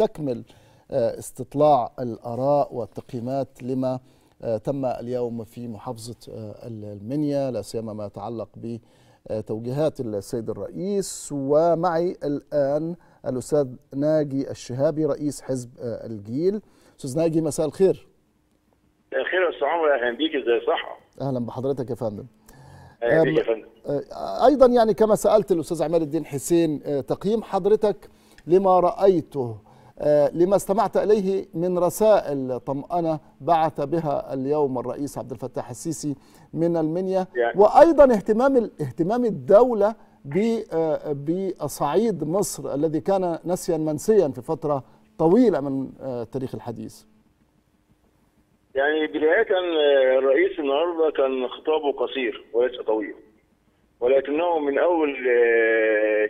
نستكمل استطلاع الآراء والتقييمات لما تم اليوم في محافظة المنيا لا سيما ما يتعلق بتوجيهات السيد الرئيس. ومعي الآن الأستاذ ناجي الشهابي رئيس حزب الجيل. أستاذ ناجي مساء الخير. الخير يا أستاذ عمرو. أهلا بيك ازي صحه أهلا بحضرتك يا فندم. أهلا بيك يا فندم. أيضا يعني كما سألت الأستاذ عماد الدين حسين تقييم حضرتك لما رأيته لما استمعت إليه من رسائل طمأنة بعث بها اليوم الرئيس عبد الفتاح السيسي من المنيا يعني وأيضا اهتمام اهتمام الدولة بصعيد مصر الذي كان نسيا منسيا في فترة طويلة من التاريخ الحديث. يعني بداية الرئيس النهارده كان خطابه قصير وليس طويل ولكنه من أول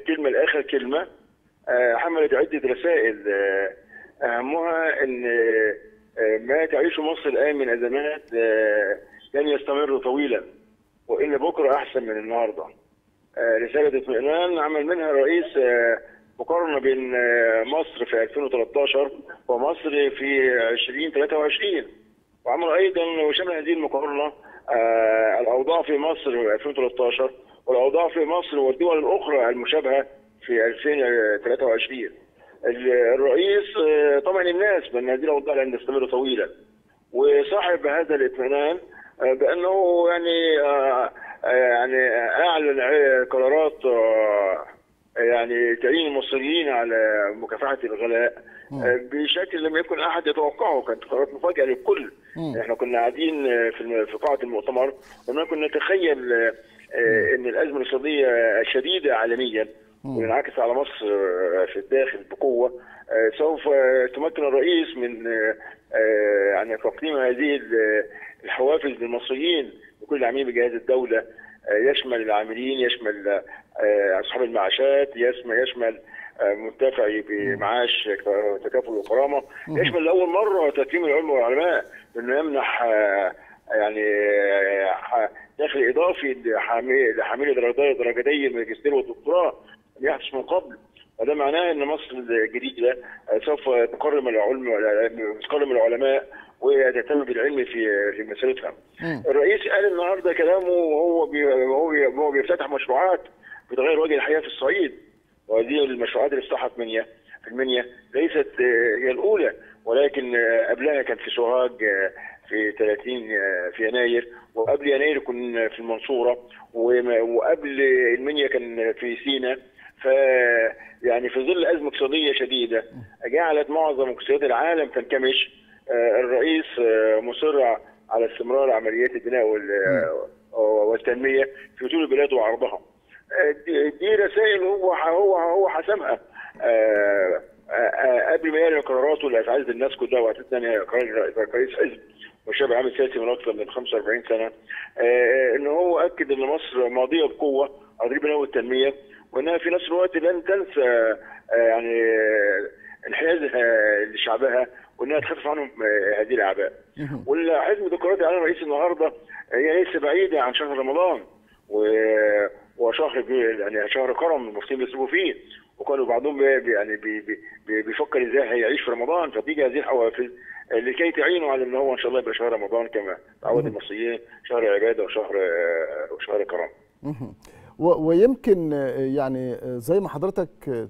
كلمة لآخر كلمة حملت عدة رسائل أهمها أن ما تعيشه مصر الآن من أزمات لن يستمر طويلا وإن بكرة أحسن من النهارده. رسالة اطمئنان عمل منها الرئيس مقارنة بين مصر في 2013 ومصر في 2023 وعمل أيضا وشمل هذه المقارنة آه الأوضاع في مصر في 2013 والأوضاع في مصر والدول الأخرى المشابهة في 2023 الرئيس آه طمأن الناس بان هذه الأوضاع لن تستمر طويلا. وصاحب هذا الاطمئنان آه بأنه يعني يعني أعلن قرارات يعني تعين المصريين على مكافحة الغلاء بشكل لم يكن أحد يتوقعه. كانت قرارات مفاجاه للكل. إحنا كنا قاعدين في في قاعة المؤتمر وما كنا نتخيل إن الأزمة الاقتصادية شديده عالميا. وينعكس على مصر في الداخل بقوة. سوف تمكن الرئيس من يعني تقديم هذه الحوافز للمصريين وكل العاملين بجهاز الدولة. يشمل العاملين يشمل اصحاب المعاشات يشمل يشمل منتفعي بمعاش تكافل وكرامه يشمل لأول مرة تكريم العلماء والعلماء انه يمنح يعني دخل إضافي لحاملي درجتي الماجستير والدكتوراه. يحدث من قبل. وده معناه إن مصر الجديده سوف تكرم العلم تكرم العلماء وتهتم بالعلم في في مسيرتها. الرئيس قال النهارده كلامه وهو بي وهو بيفتتح مشروعات بتغير وجه الحياة في الصعيد. وهذه المشروعات اللي افتتحت منيا في المنيا ليست هي الأولى ولكن قبلها كان في سوهاج في 30 في يناير وقبل يناير كنا في المنصورة وقبل المنيا كان في سينا ف يعني في ظل أزمة اقتصادية شديدة جعلت معظم اقتصاديات العالم تنكمش. الرئيس مصر على استمرار عمليات البناء والتنمية في طول البلاد وعرضها. دي رسائل هو هو هو حسمها. قبل ما يعلن قراراته اللي هتعزز الناس كلها وهتتنى قرار رئيس حزب والشاب عامل سياسي من أكثر من 45 سنة إن هو أكد إن مصر ماضية بقوة على البناء والتنمية. وإنها في نفس الوقت لن تنسى يعني انحيازها لشعبها وإنها تخفف عنهم هذه الأعباء. والحزب الديمقراطي اعلن الرئيس النهارده هي ليس بعيدة عن شهر رمضان. و وشهر يعني شهر كرم المسلمين بيصرفوا فيه. وكانوا بعضهم يعني بي بي بيفكر إزاي هيعيش في رمضان. فتيجي هذه الحوافز لكي تعينوا على إن هو إن شاء الله يبقى شهر رمضان كما تعود المصريين شهر عبادة وشهر وشهر كرم. ويمكن يعني زي ما حضرتك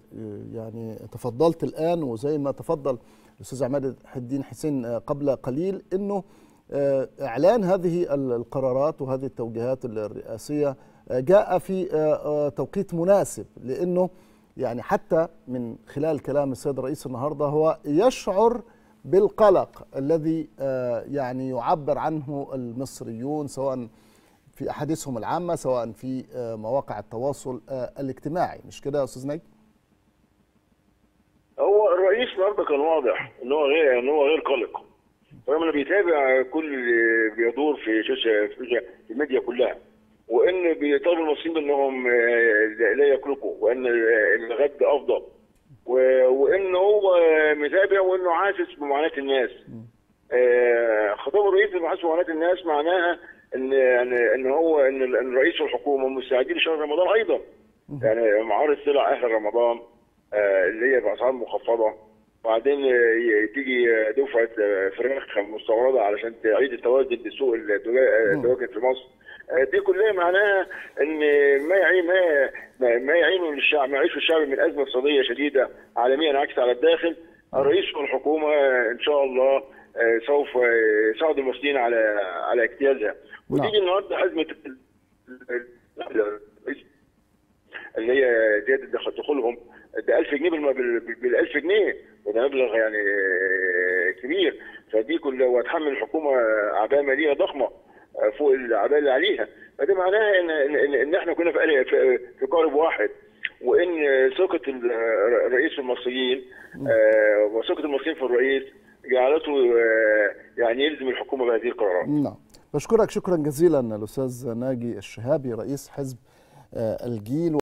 يعني تفضلت الآن وزي ما تفضل الأستاذ عماد الدين حسين قبل قليل إنه إعلان هذه القرارات وهذه التوجيهات الرئاسية جاء في توقيت مناسب لإنه يعني حتى من خلال كلام السيد الرئيس النهارده هو يشعر بالقلق الذي يعني يعبر عنه المصريون سواء في أحاديثهم العامة سواء في مواقع التواصل الاجتماعي. مش كده يا أستاذ نجم؟ هو الرئيس النهارده كان واضح إن هو غير إن هو غير قلق. رغم بيتابع كل اللي بيدور في شاشة في الميديا كلها وإن بيطالب المصريين بإنهم لا يقلقوا وإن الغد أفضل. وإن هو متابع وإنه حاسس بمعاناة الناس. خطاب الرئيس بحاسس بمعاناه الناس معناها إن يعني إن هو إن الرئيس والحكومة مستعدين لشهر رمضان أيضا. يعني معارض سلع أهل رمضان اللي هي بأسعار مخفضة. وبعدين تيجي دفعة فراخ مستوردة علشان تعيد التوازن لسوق الدواجن في مصر. دي كلها معناها إن ما يعين ما ما يعين الشعب ما يعيش الشعب من أزمة اقتصادية شديدة عالميا عكس على الداخل. الرئيس والحكومة إن شاء الله سوف يساعد المصريين على على اجتيازها. وتيجي النهارده أزمة اللي هي زيادة دخولهم ده 1000 جنيه بال 1000 جنيه وده مبلغ يعني كبير. فدي كلها وهتحمل الحكومة أعباء ماليه ضخمة فوق الأعباء اللي عليها. فده معناها إن إن, إن إحنا كنا في في قارب واحد. وإن ثقة الرئيس المصريين وثقة المصريين في الرئيس جعلته يعني يلزم الحكومة بهذه القرارات. نعم. بشكرك. شكرا جزيلا الاستاذ ناجي الشهابي رئيس حزب الجيل.